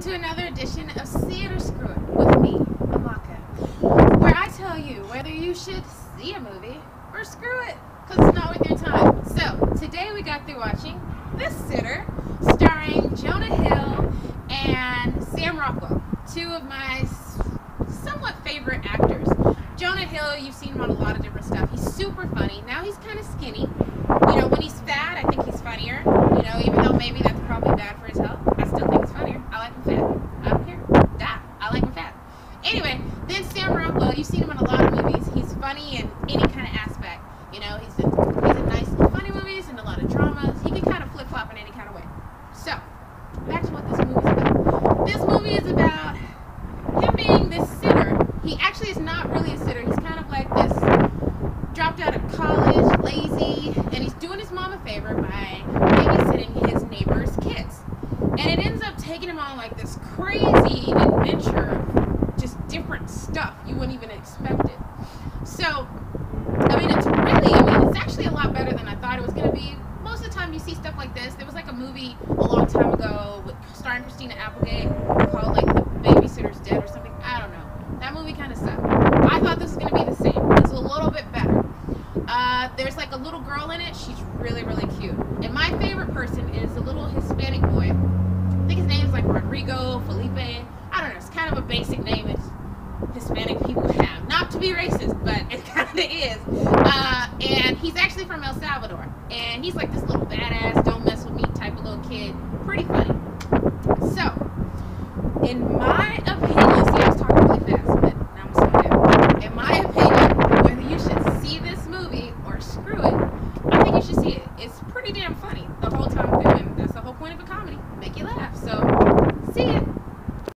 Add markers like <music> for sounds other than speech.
welcome to another edition of or Screw It with me, Omaka, where I tell you whether you should see a movie or screw it, because it's not worth your time. So, today we got through watching This Sitter, starring Jonah Hill and Sam Rockwell, two of my somewhat favorite actors. Jonah Hill, you've seen him on a lot of different stuff. He's super funny. Now he's kind of skinny. You know, when he's fat, I think he's funnier. You know, even though maybe that's probably bad for his health. I still think it's funnier. I like him fat. I don't care. Die. I like him fat. Anyway, then Sam Rockwell, you've seen him in a lot of movies. He's funny in any kind of aspect. You know, he's in, he's in nice, funny movies and a lot of dramas. He can kind of flip flop in any kind of way. So, back to what this movie's about. This movie is about him being this sitter. He actually is not really a sitter. He's kind of like this dropped out of college, lazy, and he's doing his mom a favor by babysitting his neighbor's kids. And it ends up taking him on like this crazy adventure of just different stuff you wouldn't even expect it. So, I mean, it's really, I mean, it's actually a lot better than I thought it was going to be. Most of the time you see stuff like this. There was like a movie a long time ago with starring Christina Applegate called like The Babysitter's Dead or something. I don't know. That movie kind of sucked. I thought this was going to be the same. It's a little bit better. Uh, there's like a little girl in it. She's really, really cute. And my favorite person is a little Hispanic boy. I think his name is like Rodrigo Felipe. I don't know. It's kind of a basic name It's Hispanic people be racist, but it <laughs> kind of is. Uh, and he's actually from El Salvador. And he's like this little badass, don't mess with me type of little kid. Pretty funny. So, in my opinion, see, I was talking really fast, but now I'm slowing In my opinion, whether you should see this movie or screw it, I think you should see it. It's pretty damn funny.